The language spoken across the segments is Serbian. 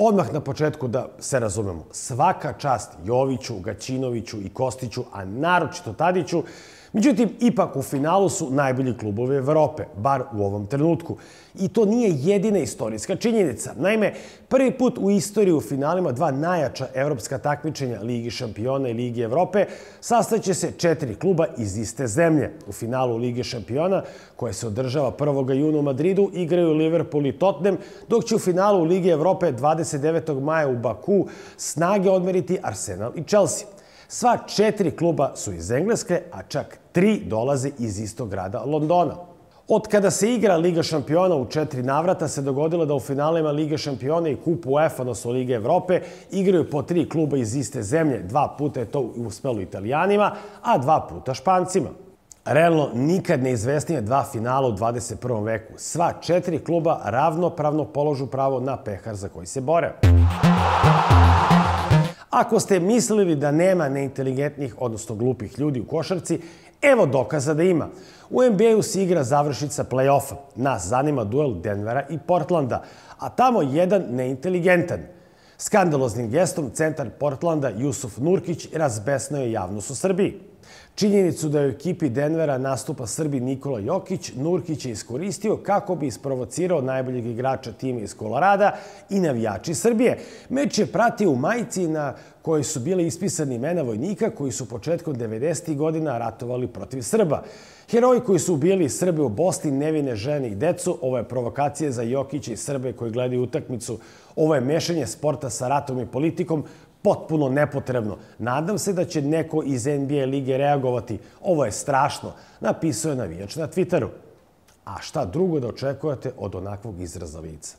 Odmah na početku da se razumemo, svaka čast Joviću, Gaćinoviću i Kostiću, a naročito Tadiću, Međutim, ipak u finalu su najbolji klubovi Evrope, bar u ovom trenutku. I to nije jedina istorijska činjenica. Naime, prvi put u istoriji u finalima dva najjača evropska takmičenja Ligi šampiona i Ligi Evrope sastaće se četiri kluba iz iste zemlje. U finalu Lige šampiona, koja se održava 1. juna u Madridu, igraju Liverpool i Tottenham, dok će u finalu Lige Evrope 29. maja u Baku snage odmeriti Arsenal i Chelsea. Sva četiri kluba su iz Engleske, a čak tri dolaze iz istog grada Londona. Od kada se igra Liga šampiona u četiri navrata se dogodilo da u finalima Lige šampiona i Kupu UEFA, odnosno Lige Evrope, igraju po tri kluba iz iste zemlje. Dva puta je to uspelo Italijanima, a dva puta Špancima. Realno, nikad neizvesnije dva finala u 21. veku. Sva četiri kluba ravnopravno položu pravo na pehar za koji se bore. Ako ste mislili da nema neinteligentnih, odnosno glupih ljudi u košarci, evo dokaza da ima. U NBA-u se igra završnica play-offa. Nas zanima duel Denvera i Portlanda, a tamo jedan neinteligentan. Skandaloznim gestom centar Portlanda Jusuf Nurkić razbesnao je javnost u Srbiji. Činjenicu da je u ekipi Denvera nastupa Srbi Nikola Jokić, Nurkić je iskoristio kako bi isprovocirao najboljeg igrača tima iz Kolorada i navijači Srbije. Meč je pratio u majici na kojoj su bile ispisani imena vojnika koji su početkom 90. godina ratovali protiv Srba. Heroji koji su ubijali Srbe u Bosni, nevine žene i decu, ovo je provokacija za Jokića i Srbe koji gledaju utakmicu. Ovo je mešanje sporta sa ratom i politikom, potpuno nepotrebno. Nadam se da će neko iz NBA lige reagovati. Ovo je strašno, napisao je navijač na Twitteru. A šta drugo da očekujete od onakvog izraza lica?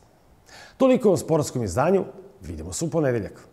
Toliko o sportskom izdanju. Vidimo se u ponedeljak.